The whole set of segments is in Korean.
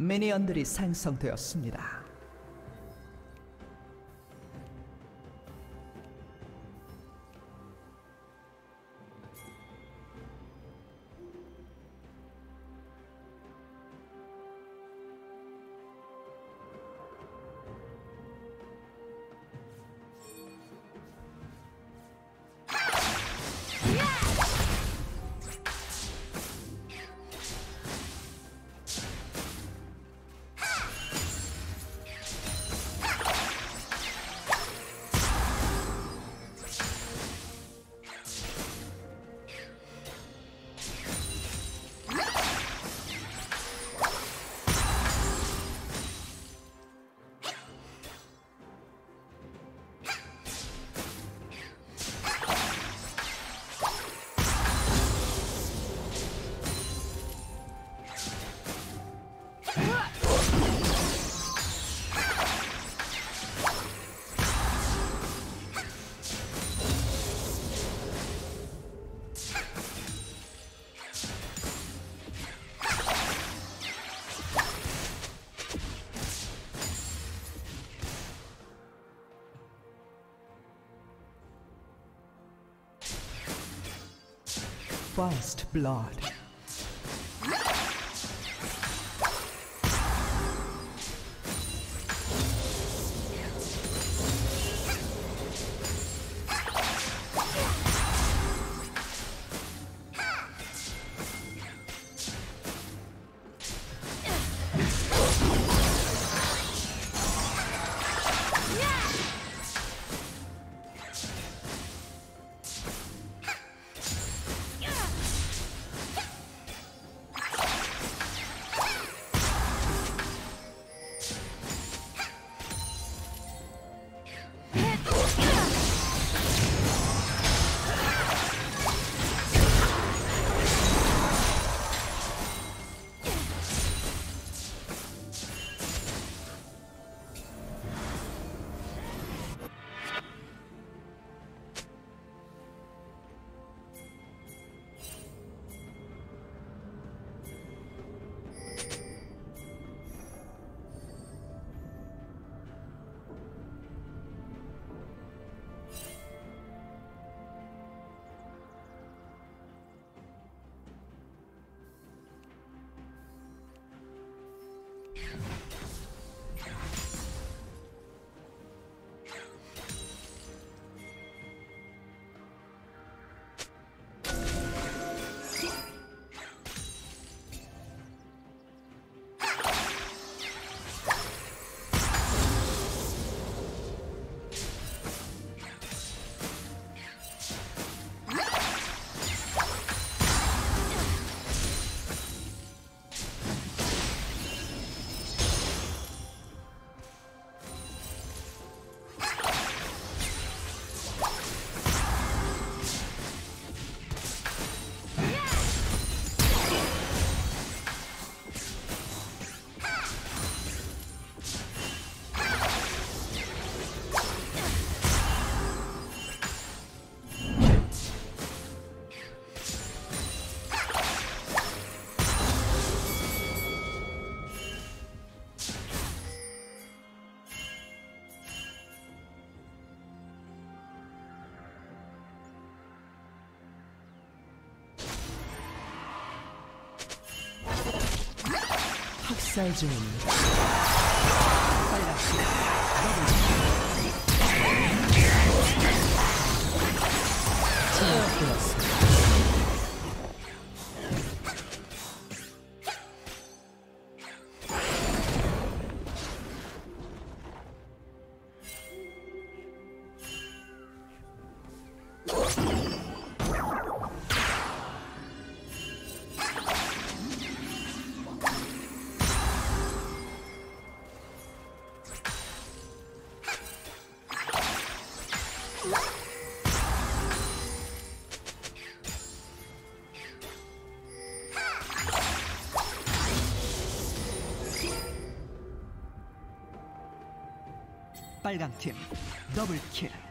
미니언들이 생성되었습니다. First Blood 학살 중입니다. 제압되었습니다. 빨강팀 더블킬.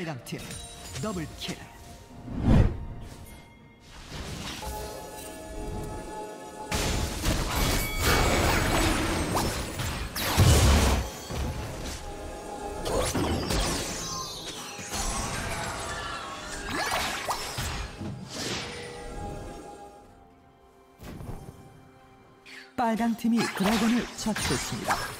빨강 팀 더블 킬. 빨강 팀이 드래곤을 처치했습니다.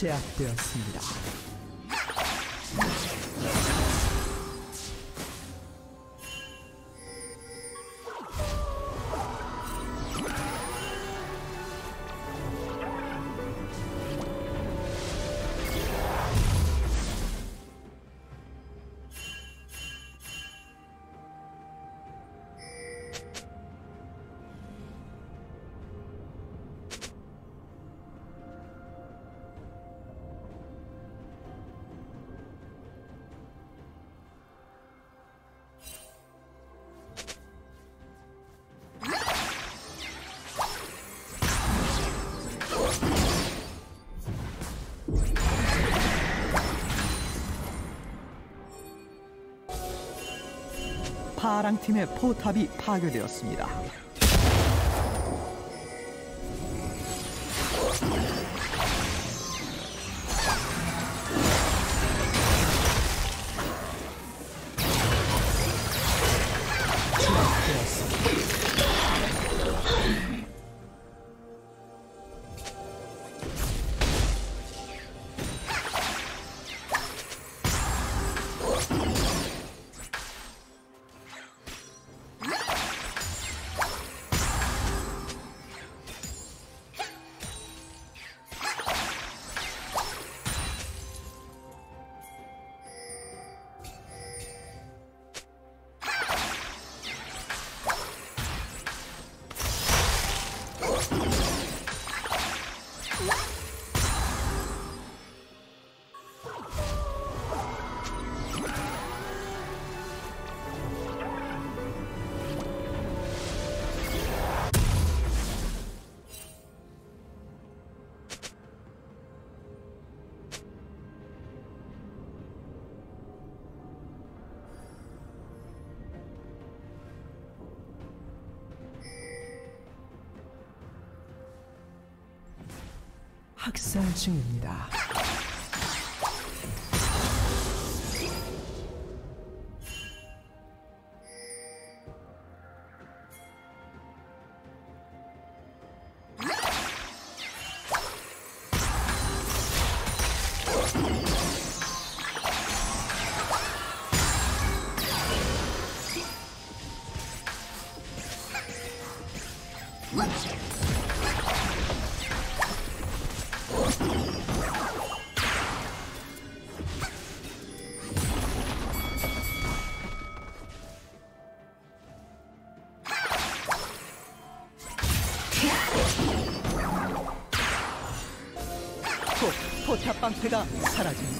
제압되었습니다. 파랑팀의 포탑이 파괴되었습니다. 학살 중입니다. 방패가 사라집니다.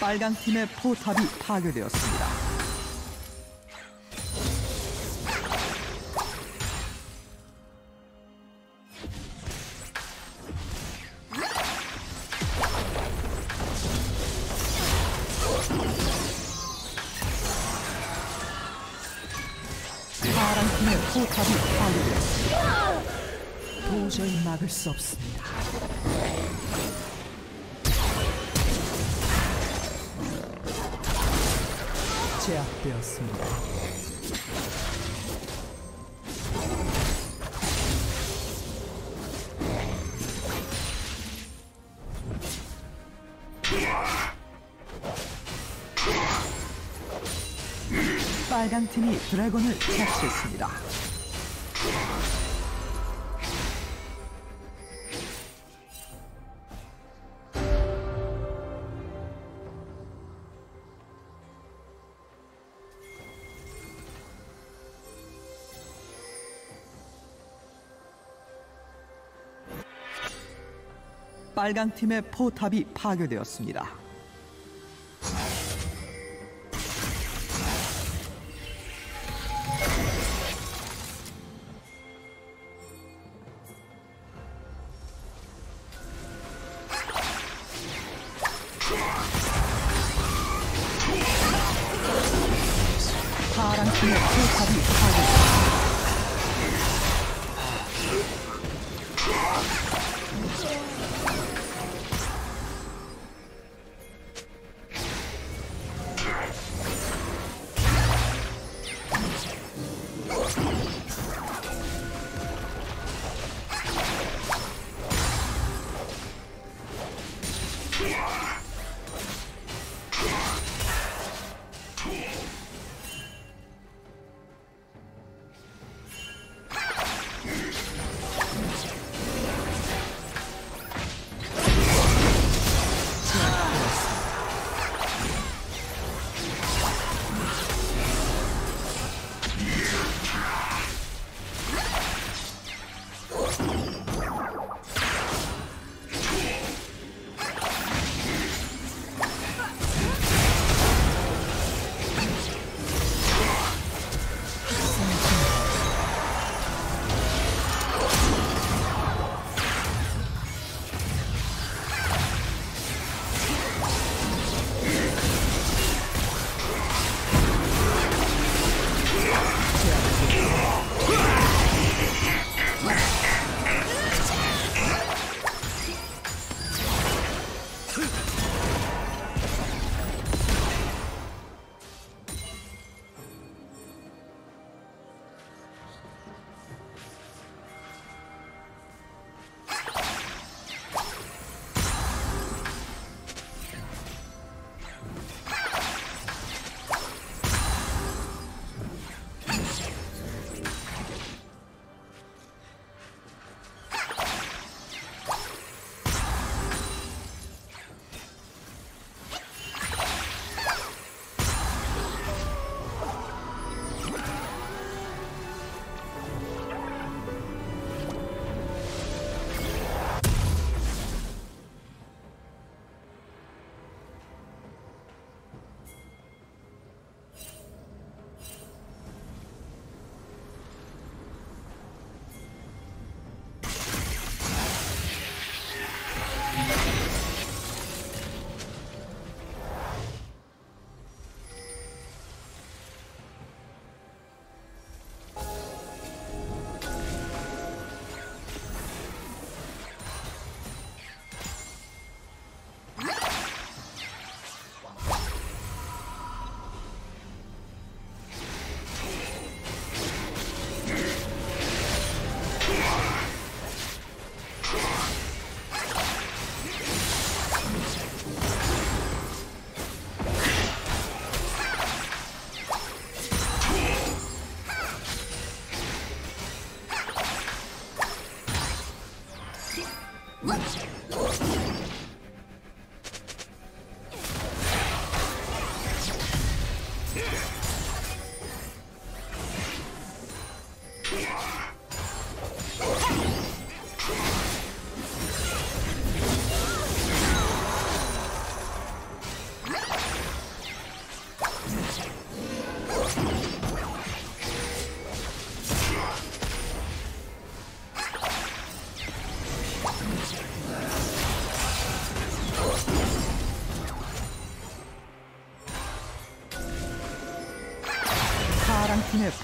빨강 팀의 포탑이 파괴되었습니다. 파랑 팀의 포탑이 파괴되었습니다. 도저히 막을 수 없습니다. 제압되었습니다. 빨강 팀이 드래곤을 착수했습니다. 빨강 팀의 포탑이 파괴되었습니다. 파란 팀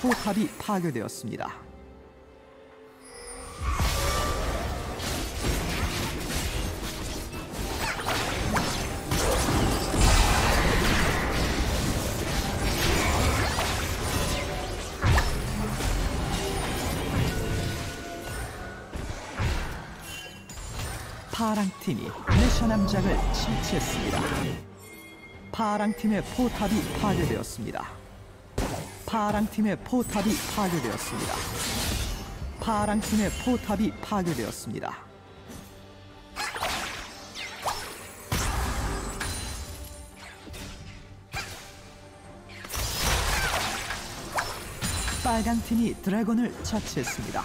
포탑이 파괴되었습니다. 파랑 팀이 내셔 남작을 침체했습니다. 파랑 팀의 포탑이 파괴되었습니다. 파랑 팀의 포탑이 파괴되었습니다. 파랑 팀의 포탑이 파괴되었습니다. 빨강 팀이 드래곤을 처치했습니다.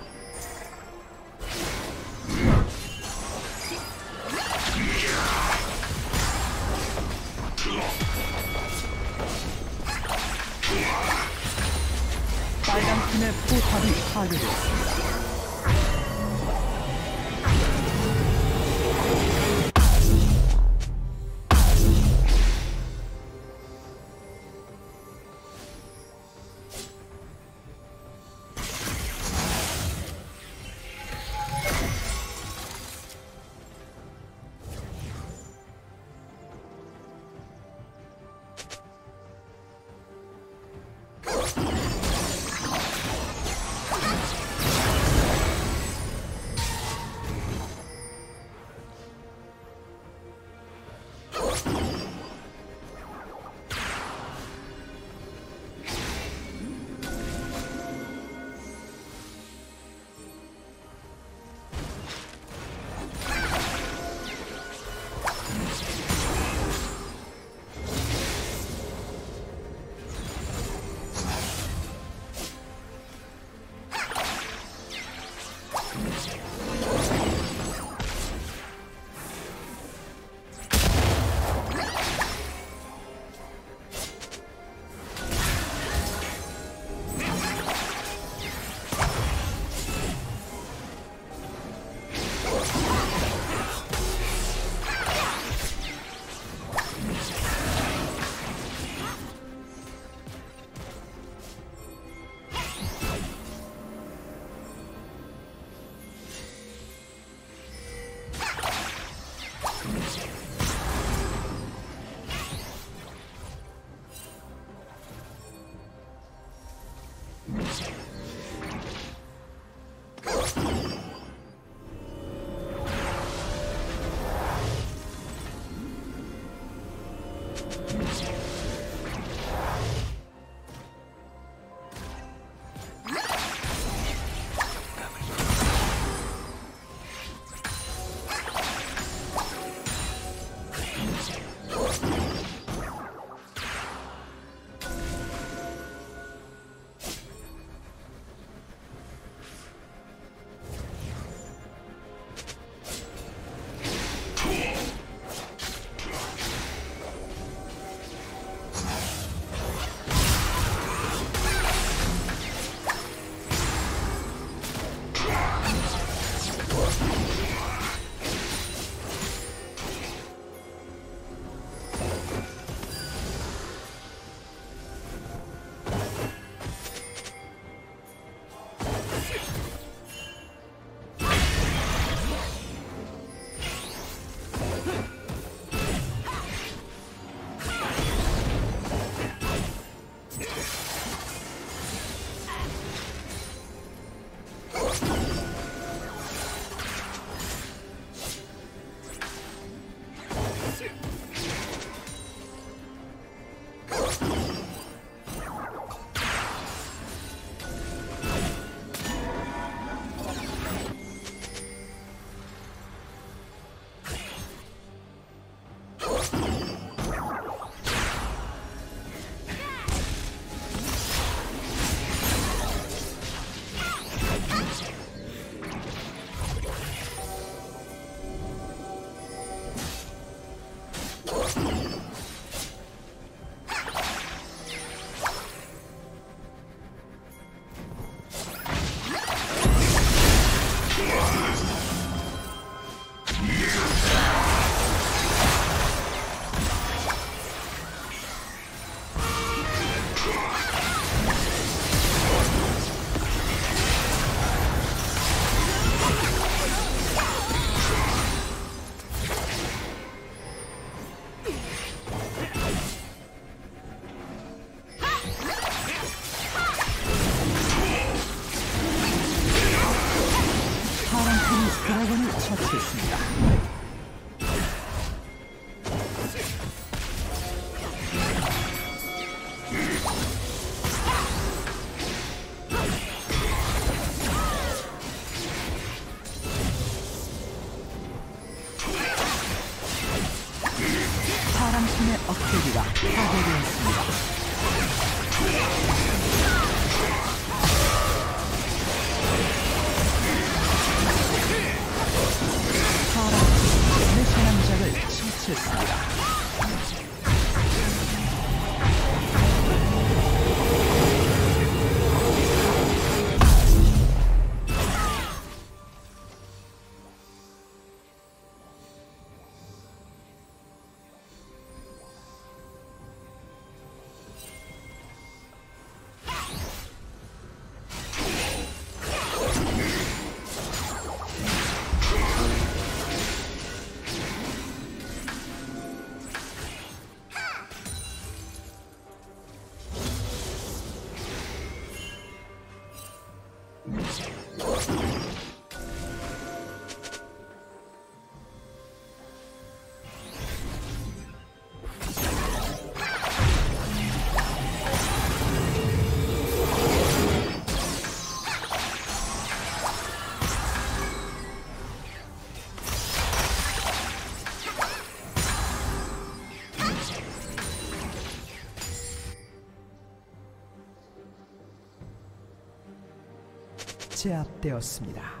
Oh, my God. 제압되었습니다.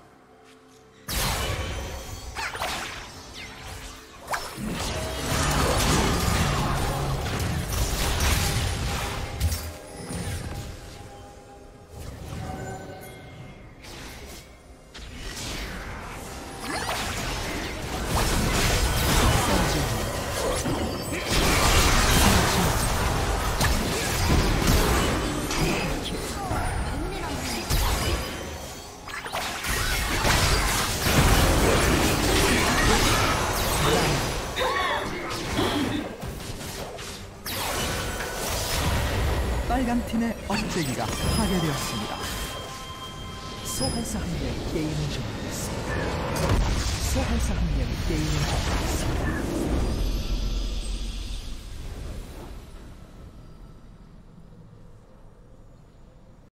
억제기가 파괴되었습니다. 소환사 한 명이 게임을 종료했습니다. 소환사 한 명이 게임을.